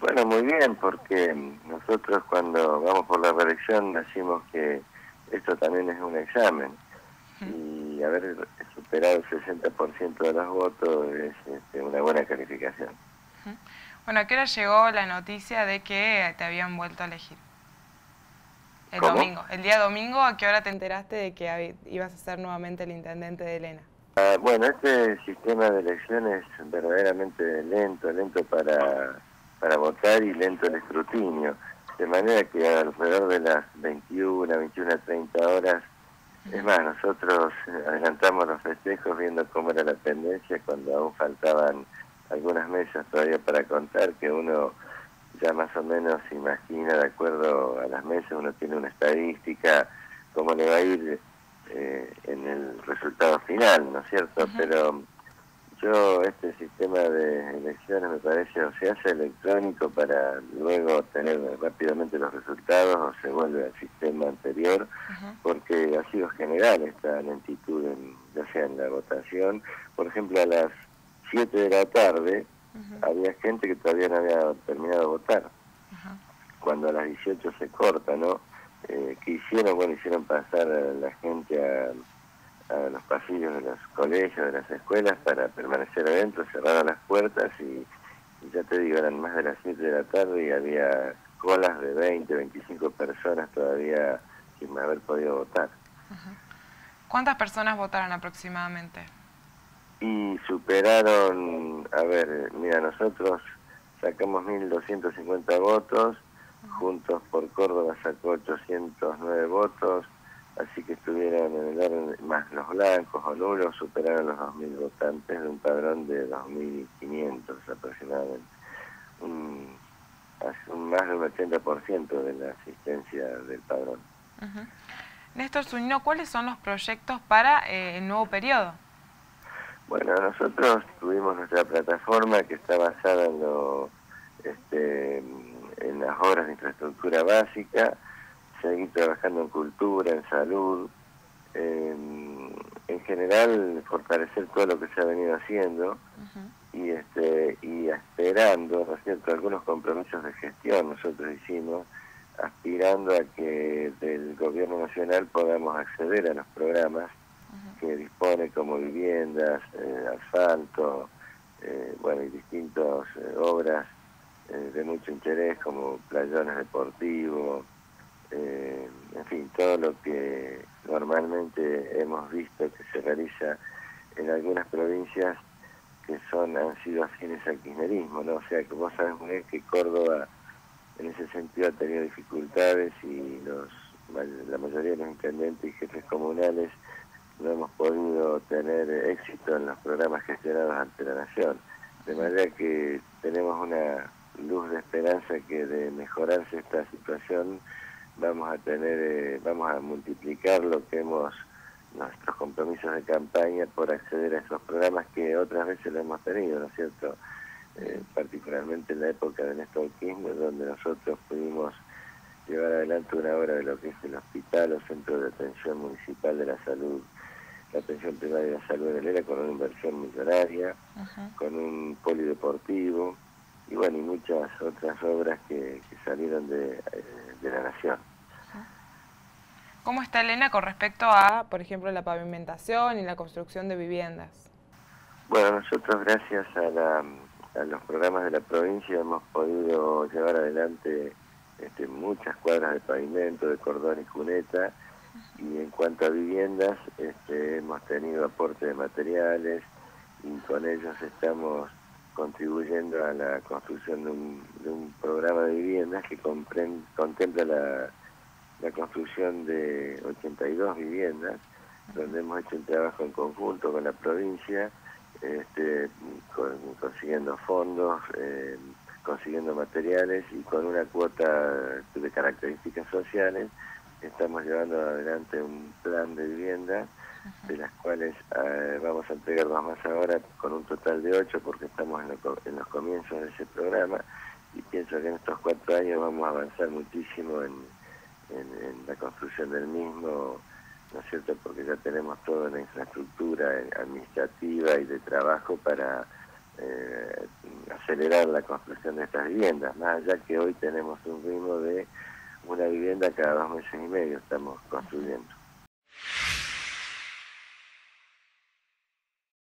Bueno, muy bien, porque nosotros cuando vamos por la reelección decimos que esto también es un examen y haber superado el 60% de los votos es este, una buena calificación. Bueno, ¿a qué hora llegó la noticia de que te habían vuelto a elegir? El domingo. El día domingo, ¿a qué hora te enteraste de que ibas a ser nuevamente el intendente de Elena? Ah, bueno, este sistema de elecciones es verdaderamente lento, lento para, para votar y lento el escrutinio. De manera que alrededor de las 21, 21, 30 horas, es más, nosotros adelantamos los festejos viendo cómo era la tendencia cuando aún faltaban algunas mesas todavía para contar, que uno ya más o menos imagina, de acuerdo a las mesas, uno tiene una estadística, cómo le va a ir eh, en el resultado final, ¿no es cierto? Pero yo, este sistema de elecciones me parece o se hace electrónico para luego tener rápidamente los resultados o se vuelve al sistema anterior, porque ha sido general esta lentitud, en, ya sea en la votación. Por ejemplo, a las 7 de la tarde había gente que todavía no había terminado de votar. Cuando a las 18 se corta, ¿no? Eh, que hicieron? Bueno, hicieron pasar a la gente a, los pasillos de los colegios, de las escuelas, para permanecer adentro, cerraron las puertas y, ya te digo, eran más de las 7 de la tarde y había colas de 20, 25 personas todavía sin haber podido votar. ¿Cuántas personas votaron aproximadamente? Y superaron, a ver, mira, nosotros sacamos 1.250 votos, Juntos por Córdoba sacó 809 votos, así que estuvieron en el orden, más los blancos o nulos, superaron los 2.000 votantes de un padrón de 2.500 aproximadamente. Un, más de un 80% de la asistencia del padrón. Néstor Zunino, ¿cuáles son los proyectos para eh, el nuevo periodo? Bueno, nosotros tuvimos nuestra plataforma que está basada en lo este, en las obras de infraestructura básica, seguir trabajando en cultura, en salud, en general fortalecer todo lo que se ha venido haciendo y este y esperando, ¿no es cierto?, algunos compromisos de gestión nosotros hicimos, aspirando a que del gobierno nacional podamos acceder a los programas que dispone como viviendas, eh, asfalto, eh, bueno, y distintas eh, obras de mucho interés como playones deportivos, eh, en fin, todo lo que normalmente hemos visto que se realiza en algunas provincias que son han sido afines al kirchnerismo, ¿no? O sea, que vos sabés muy bien que Córdoba en ese sentido ha tenido dificultades y los la mayoría de los intendentes y jefes comunales no hemos podido tener éxito en los programas gestionados ante la nación. De manera que tenemos una luz de esperanza que de mejorarse esta situación vamos a tener, eh, vamos a multiplicar lo que hemos, nuestros compromisos de campaña por acceder a esos programas que otras veces lo hemos tenido, ¿no es cierto? Eh, particularmente en la época de Néstor Kirchner, donde nosotros pudimos llevar adelante una obra de lo que es el hospital o centro de atención municipal de la salud, la atención primaria de la salud de Lera con una inversión millonaria, con un polideportivo, y bueno, y muchas otras obras que, salieron de, eh, de, la nación. ¿Cómo está Elena con respecto a, por ejemplo, la pavimentación y la construcción de viviendas? Bueno, nosotros gracias a, a los programas de la provincia hemos podido llevar adelante este, muchas cuadras de pavimento, de cordón y cuneta, y en cuanto a viviendas, este, hemos tenido aporte de materiales y con ellos estamos contribuyendo a la construcción de un, programa de viviendas que contempla la, construcción de 82 viviendas, donde hemos hecho un trabajo en conjunto con la provincia, este, consiguiendo fondos, eh, consiguiendo materiales y con una cuota de características sociales estamos llevando adelante un plan de vivienda de las cuales eh, vamos a entregar dos más ahora con un total de ocho porque estamos en, los comienzos de ese programa y pienso que en estos cuatro años vamos a avanzar muchísimo en, la construcción del mismo, ¿no es cierto? Porque ya tenemos toda la infraestructura administrativa y de trabajo para, eh, acelerar la construcción de estas viviendas, más allá que hoy tenemos un ritmo de una vivienda cada dos meses y medio estamos construyendo.